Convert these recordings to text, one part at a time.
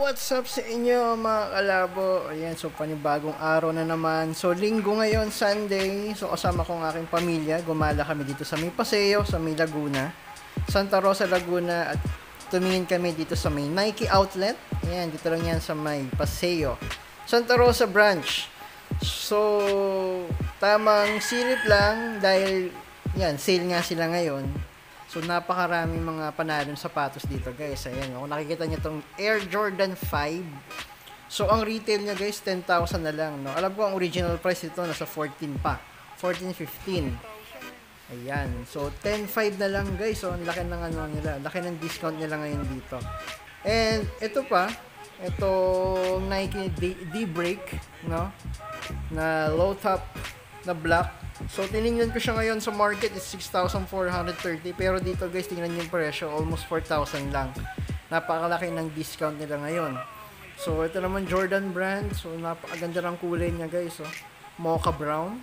what's up sa inyo mga kalabo? Ayan, so panibagong araw na naman. So linggo ngayon, Sunday. So kasama ko ang aking pamilya. Gumala kami dito sa may Paseo, sa may Laguna. Santa Rosa, Laguna. At tumingin kami dito sa may Nike outlet. Ayan, dito lang yan sa may Paseo. Santa Rosa branch. So, tamang silip lang dahil yan, sale nga sila ngayon. So, napakaraming mga panalong sapatos dito, guys. Ayan, kung nakikita niyo tong Air Jordan 5. So, ang retail niya, guys, 10,000 na lang, no? Alam ko, ang original price ito, nasa 14 pa. 14, 15. Ayan. So, 10,500 na lang, guys. So, ang laki ng ano nila. Laki ng discount nila ngayon dito. And, ito pa, ito Nike D-Break, no? Na low top na black So, tiningnan ko siya ngayon sa market is 6,430. Pero dito guys, tingnan yung presyo, almost 4,000 lang. Napakalaki ng discount nila ngayon. So, ito naman Jordan brand. So, napakaganda ng kulay niya guys. Oh. Mocha brown.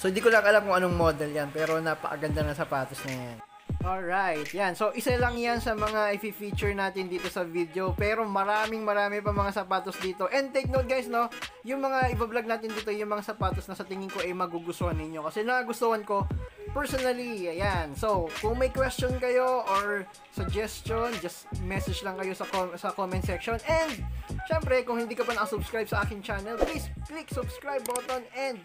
So, hindi ko lang alam kung anong model yan. Pero napakaganda ng sapatos na yan. Alright, yan. So, isa lang yan sa mga i-feature natin dito sa video. Pero maraming marami pa mga sapatos dito. And take note guys, no? Yung mga i-vlog natin dito, yung mga sapatos na sa tingin ko ay magugustuhan ninyo. Kasi nagustuhan ko, personally, ayan. So, kung may question kayo or suggestion, just message lang kayo sa, com- sa comment section. And, syempre, kung hindi ka pa nakasubscribe sa akin channel, please click subscribe button and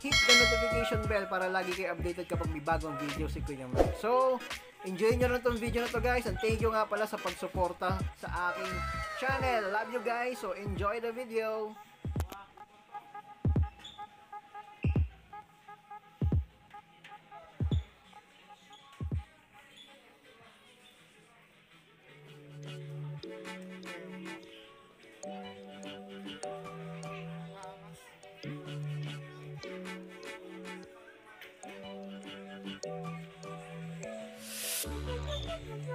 hit the notification bell para lagi kayo updated kapag may bagong video si Kuya Mike. So, enjoy nyo na itong video na to guys and thank you nga pala sa pagsuporta sa aking channel. Love you guys. So, enjoy the video.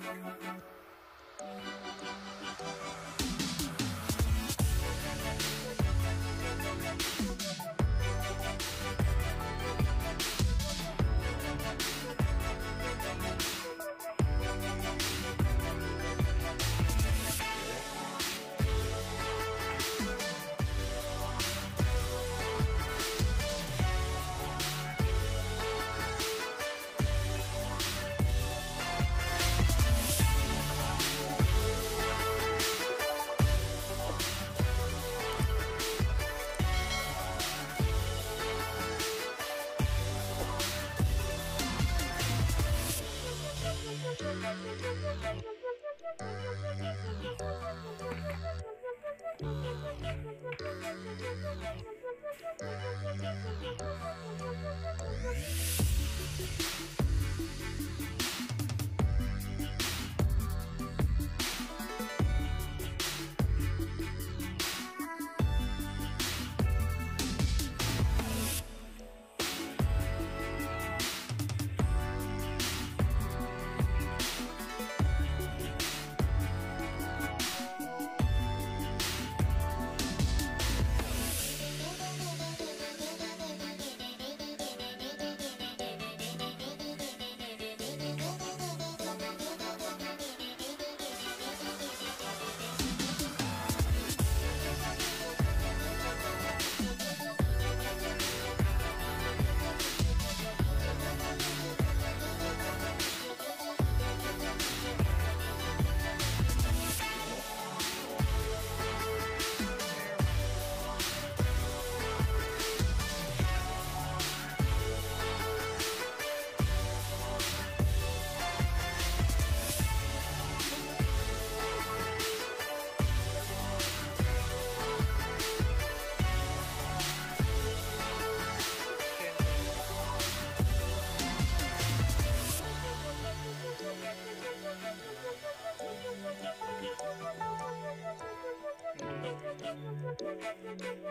Thank you. Oh,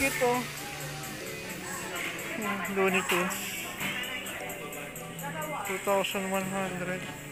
cute oh. Hmm, Looney Tunes. 2,100.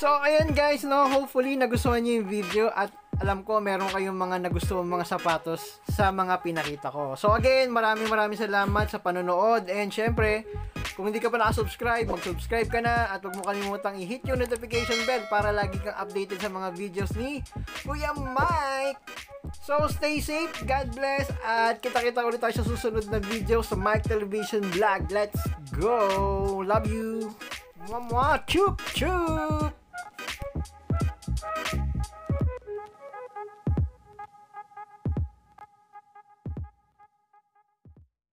So, ayan guys, no, hopefully nagustuhan niyo yung video at alam ko meron kayong mga nagustuhan mga sapatos sa mga pinakita ko. So again, maraming maraming salamat sa panonood and syempre, kung hindi ka pa nakasubscribe, mag-subscribe ka na at huwag mo kalimutang i-hit yung notification bell para lagi kang updated sa mga videos ni Kuya Mike. So stay safe, God bless at kita-kita ulit tayo sa susunod na video sa Mike Television Vlog. Let's go! Love you! Mwah, mwah! Chup, chup!